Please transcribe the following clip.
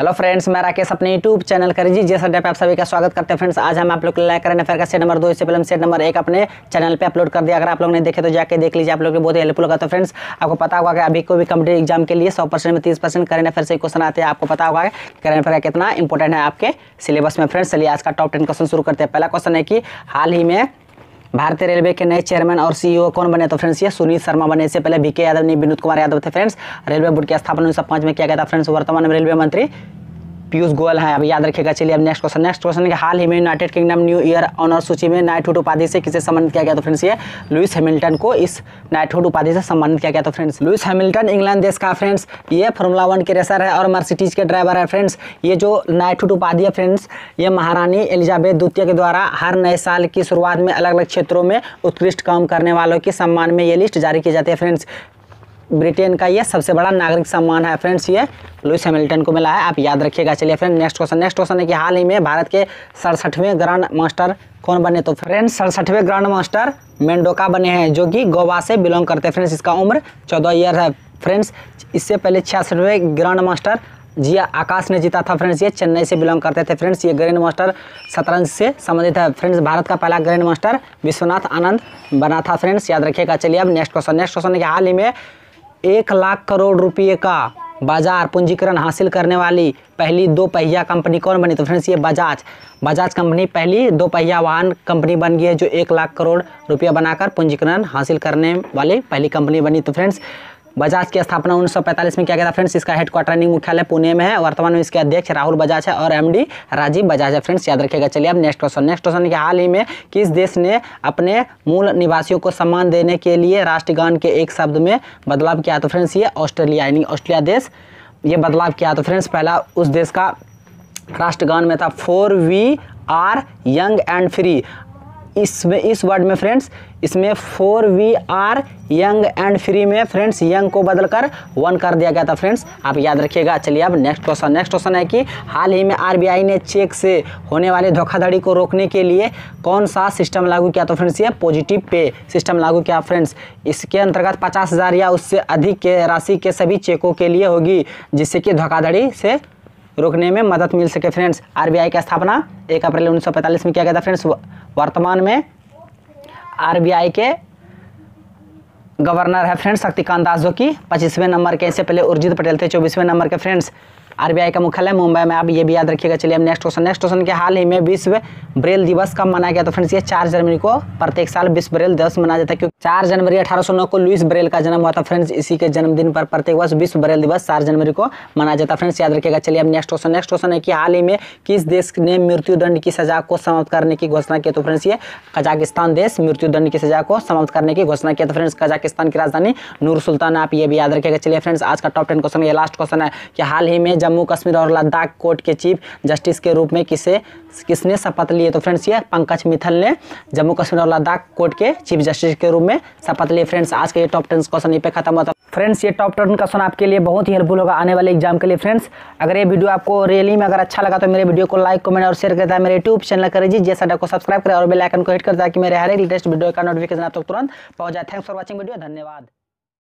Hello friends मैं राकेश अपने YouTube channel करी जी। जैसा डेप आप सभी का स्वागत करते हैं फ्रेंड्स आज हम आप लोग को लाइक करें फिर का सेट नंबर दो इससे पहले हम सेट नंबर एक अपने चैनल पे अपलोड कर दिया। अगर आप लोग ने देखे तो जाके देख लीजिए, आप लोग को बहुत हेल्पफुल होगा। तो फ्रेंड्स आपको पता होगा कि अभी कोई भी कंपनी एग्ज़ाम के लिए सौ परसेंट में तीस परसेंट करेंट अफेयर से क्वेश्चन आते हैं। आपको पता होगा करेंट अफेयर कितना इंपॉर्टेंट है आपके सिलेबस में। फ्रेंड्स चलिए आज का टॉप टेन क्वेश्चन शुरू करते हैं। पहला क्वेश्चन है कि हाल ही में भारतीय रेलवे के नए चेयरमैन और सीईओ कौन बने? तो फ्रेंड्स ये सुनील शर्मा बने। इससे पहले बीके यादव, नहीं, विनोद कुमार यादव थे फ्रेंड्स रेलवे बोर्ड की स्थापना उन्नीस सौ पाँच में किया गया था फ्रेंड्स वर्तमान में रेलवे मंत्री पीयूष गोयल है अब याद रखिएगा, चलिए अब नेक्स्ट क्वेश्चन नेक्स्ट क्वेश्चन हाल ही में United Kingdom New Year honour सूची में नाइटहुड उपाधि से किसे सम्मानित किया गया तो फ्रेंड्स ये लुइस हैमिल्टन को इस नाइटहुड उपाधि से सम्मानित किया गया तो फ्रेंड्स लुइस हैमिल्टन इंग्लैंड देश का फ्रेंड्स ये फॉर्मूला वन के रेसर है और मर्सिडीज के ड्राइवर है फ्रेंड्स ये जो नाइटहुड उपाधि है फ्रेंड्स ये महारानी एलिजाबेथ द्वितीय के द्वारा हर नए साल की शुरुआत में अलग अलग क्षेत्रों में उत्कृष्ट काम करने वालों के सम्मान में ये लिस्ट जारी की जाती है फ्रेंड्स ब्रिटेन का ये सबसे बड़ा नागरिक सम्मान है फ्रेंड्स, ये लुइस हैमिल्टन को मिला है। आप याद रखिएगा, चलिए friend next question. Next question है कि हाल ही में भारत के सड़सठवें ग्रांड मास्टर कौन बने? तो फ्रेंड्स, सड़सठवें ग्रांड मास्टर मेंडोका बने हैं, जो कि गोवा से बिलोंग करते हैं। फ्रेंड्स, इसका उम्र चौदह ईयर है। फ्रेंड्स, इससे पहले छियासठवें ग्रांड मास्टर जी आकाश ने जीता था। फ्रेंड्स, ये चेन्नई से बिलोंग करते थे। फ्रेंड्स, ये ग्रैंड मास्टर शतरंज से संबंधित है। फ्रेंड्स, भारत का पहला ग्रैंड मास्टर विश्वनाथ आनंद बना था। फ्रेंड्स, याद रखिएगा, चलिए अब नेक्स्ट क्वेश्चन। नेक्स्ट क्वेश्चन है हाल ही में एक लाख करोड़ रुपये का बाज़ार पूंजीकरण हासिल करने वाली पहली दो पहिया कंपनी कौन बनी? तो फ्रेंड्स ये बजाज बजाज कंपनी पहली दो पहिया वाहन कंपनी बन गई है जो एक लाख करोड़ रुपया बनाकर पूंजीकरण हासिल करने वाली पहली कंपनी बनी। तो फ्रेंड्स बजाज की स्थापना 1945 में किया गया था। फ्रेंड्स, इसका हेडक्वार्टर मुख्यालय पुणे में है। वर्तमान में इसके अध्यक्ष राहुल बजाज है और एमडी राजीव बजाज है। फ्रेंड्स, याद रखिएगा, चलिए अब नेक्स्ट क्वेश्चन नेक्स्ट क्वेश्चन के हाल ही में किस देश ने अपने मूल निवासियों को सम्मान देने के लिए राष्ट्रगान के एक शब्द में बदलाव किया? तो फ्रेंड्स, ये ऑस्ट्रेलिया, यानी ऑस्ट्रेलिया देश, ये बदलाव किया। तो फ्रेंड्स, पहला उस देश का राष्ट्रगान में था। For we are young and free. इसमें इस वर्ड में फ्रेंड्स इसमें for we are young and free में फ्रेंड्स यंग को बदलकर वन कर दिया गया था फ्रेंड्स आप याद रखिएगा, चलिए अब नेक्स्ट क्वेश्चन नेक्स्ट क्वेश्चन है कि हाल ही में आरबीआई ने चेक से होने वाले धोखाधड़ी को रोकने के लिए कौन सा सिस्टम लागू किया? तो फ्रेंड्स ये पॉजिटिव पे सिस्टम लागू किया फ्रेंड्स इसके अंतर्गत पचास या उससे अधिक के, राशि के सभी चेकों के लिए होगी, जिससे कि धोखाधड़ी से रोकने में मदद मिल सके फ्रेंड्स। आरबीआई की स्थापना एक अप्रैल उन्नीस सौ पैंतालीस में किया गया था फ्रेंड्स। वर्तमान में आरबीआई के गवर्नर है फ्रेंड्स, शक्तिकांत दास जो कि पच्चीसवें नंबर के, इससे पहले उर्जित पटेल थे, चौबीसवें नंबर के फ्रेंड्स। आरबीआई का मुख्यालय मुंबई में। आप ये भी याद रखिएगा, चलिए अब नेक्स्ट क्वेश्चन नेक्स्ट क्वेश्चन के हाल ही में विश्व ब्रेल दिवस कब मनाया गया तो फ्रेंड्स ये चार जनवरी को प्रत्येक साल विश्व ब्रेल दिवस मनाया जाता है, क्योंकि चार जनवरी अठारह को लुइस ब्रेल का जन्म हुआ था। फ्रेंड्स इसी के जन्मदिन पर प्रत्येक वर्ष विश्व ब्रेल दिवस चार जनवरी को मनाया जाता है। फ्रेंड्स याद रखिएगा, चलिए अब नेक्स्ट क्वेश्चन नेक्स्ट क्वेश्चन है कि हाल ही में किस देश ने मृत्युदंड की सजा को समाप्त करने की घोषणा की? तो फ्रेंड्स ये कजाकिस्तान देश मृत्युदंड की सजा को समाप्त करने की घोषणा किया तो फ्रेंड्स कजाकिस्तान की राजधानी नूर सुल्तान आप ये भी याद रखिएगा। चलिए फ्रेंड्स आज का टॉप टेन क्वेश्चन ये लास्ट क्वेश्चन है कि हाल ही में जम्मू कश्मीर और लद्दाख कोर्ट के चीफ जस्टिस के रूप में किसे, किसने शपथ लिए तो फ्रेंड्स ये पंकज मिथल ने जम्मू कश्मीर और लद्दाख कोर्ट के चीफ जस्टिस के रूप में शपथ लिए फ्रेंड्स आज का ये टॉप टेन क्वेश्चन ये पे खत्म होता फ्रेंड्स ये टॉप टेन क्वेश्चन आपके लिए बहुत ही हेल्पफुल होगा आने वाले एग्ज़ाम के लिए। फ्रेंड्स अगर ये वीडियो आपको रियली में अगर अच्छा लगा तो मेरे वीडियो को लाइक कमेंट और शेयर करता है। मेरे यूट्यूब चैनल करें जी जैसा को सब्सक्राइब करें और बेल आइकन को हिट ताकि मेरे हर एक लेटेस्ट वीडियो का नोटिफिकेशन आप तक तुरंत पहुँच जाए। थैंक्स फॉर वॉचिंग वीडियो धन्यवाद।